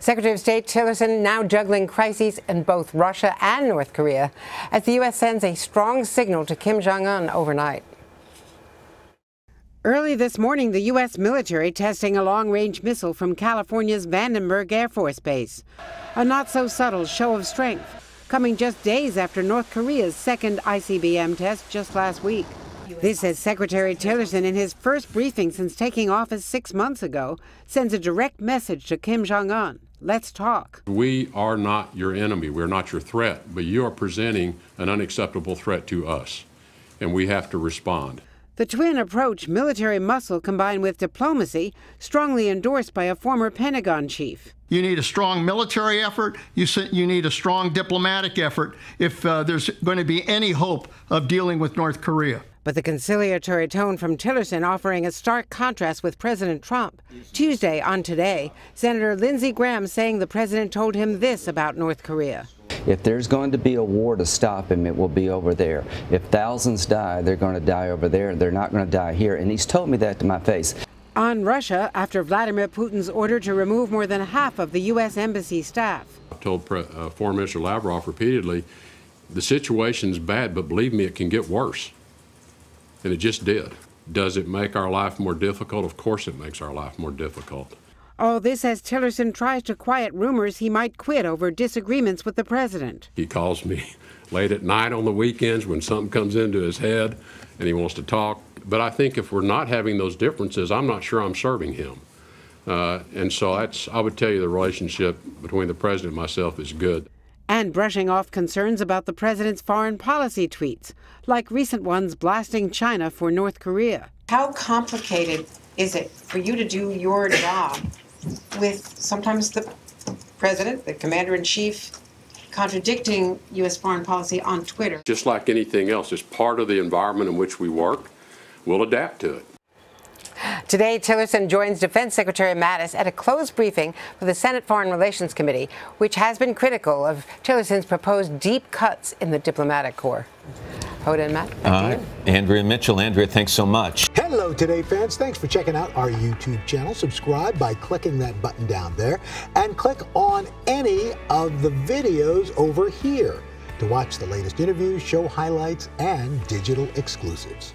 Secretary of State Tillerson now juggling crises in both Russia and North Korea as the U.S. sends a strong signal to Kim Jong un overnight. Early this morning, the U.S. military testing a long range missile from California's Vandenberg Air Force Base. A not so subtle show of strength, coming just days after North Korea's second ICBM test just last week. This, as Secretary Tillerson, in his first briefing since taking office six months ago, sends a direct message to Kim Jong un. Let's talk. We are not your enemy. We're not your threat, but you are presenting an unacceptable threat to us, and we have to respond. The twin approach, military muscle combined with diplomacy, strongly endorsed by a former Pentagon chief. You need a strong military effort. You, you need a strong diplomatic effort if uh, there's going to be any hope of dealing with North Korea. But the conciliatory tone from Tillerson offering a stark contrast with President Trump. Tuesday on Today, Senator Lindsey Graham saying the president told him this about North Korea. If there's going to be a war to stop him, it will be over there. If thousands die, they're going to die over there. They're not going to die here. And he's told me that to my face. On Russia, after Vladimir Putin's order to remove more than half of the U.S. embassy staff. I've told uh, Foreign Minister Lavrov repeatedly, the situation's bad, but believe me, it can get worse. And it just did. Does it make our life more difficult? Of course it makes our life more difficult. All this as Tillerson tries to quiet rumors he might quit over disagreements with the president. He calls me late at night on the weekends when something comes into his head and he wants to talk. But I think if we're not having those differences, I'm not sure I'm serving him. Uh, and so that's, I would tell you the relationship between the president and myself is good. And brushing off concerns about the president's foreign policy tweets, like recent ones blasting China for North Korea. How complicated is it for you to do your job with sometimes the president, the commander in chief, contradicting U.S. foreign policy on Twitter. Just like anything else, it's part of the environment in which we work. We'll adapt to it. Today, Tillerson joins Defense Secretary Mattis at a closed briefing for the Senate Foreign Relations Committee, which has been critical of Tillerson's proposed deep cuts in the diplomatic corps. Hoda and Matt, back Andrea Mitchell. Andrea, thanks so much. Hello, Today fans. Thanks for checking out our YouTube channel. Subscribe by clicking that button down there and click on any of the videos over here to watch the latest interviews, show highlights, and digital exclusives.